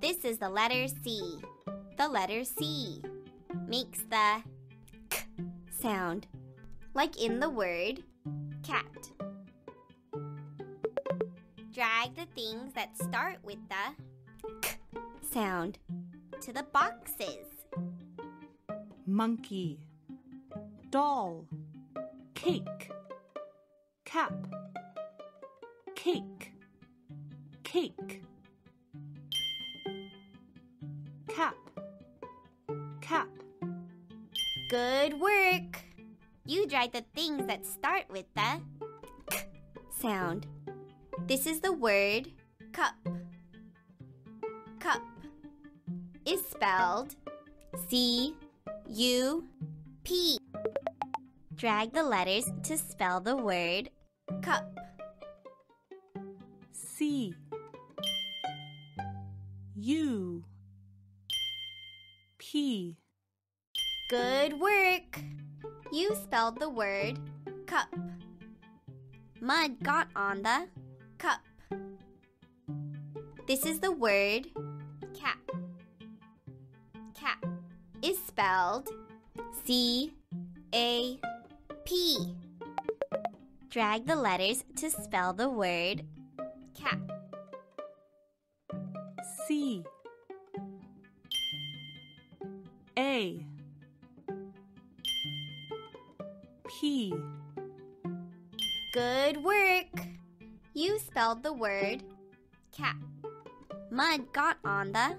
This is the letter C. The letter C makes the k sound, like in the word cat. Drag the things that start with the k sound to the boxes. monkey, doll, cake, cap, cake, cake, cap, cap, Good work! You drag the things that start with the k sound. This is the word cup. Cup is spelled C U P. Drag the letters to spell the word cup. C, U, P, Good work! You spelled the word cup. Mud got on the cup. This is the word cap. Cap is spelled C A P. Drag the letters to spell the word cap. C, P, Good work! You spelled the word cap. Mud got on the